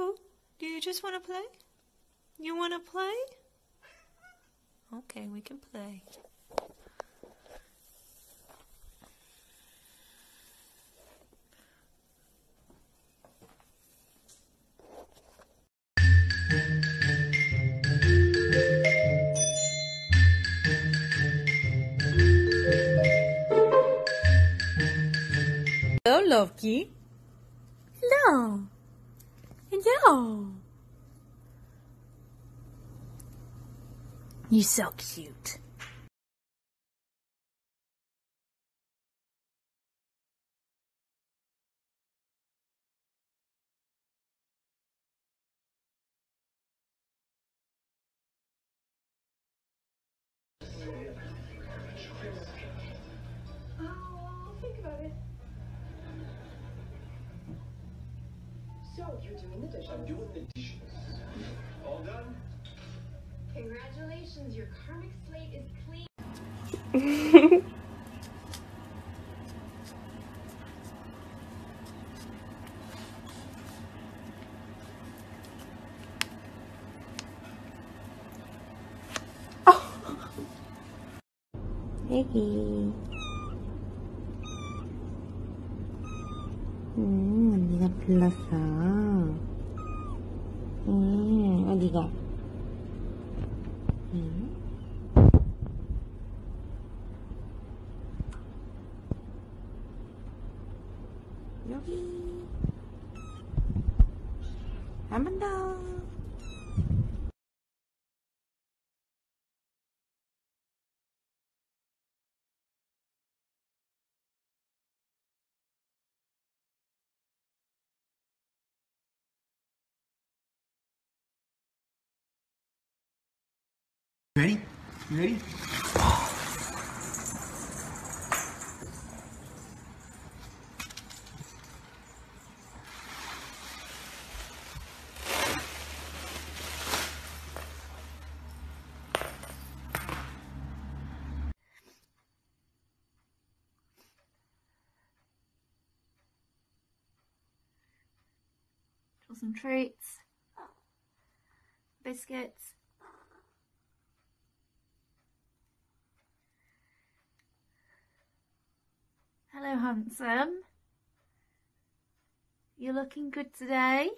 Poo, do you just want to play? You want to play? Okay, we can play. Hello, Loki. Hello. Hello. You're so cute. So, you're doing the dishes. I'm doing the dishes. All done? Congratulations, your karmic slate is clean. 애기. 어디서 빌렸어? 음, 어디가? 음. 여기. 안 만다. You ready? Some treats, biscuits. Hello, handsome. You're looking good today.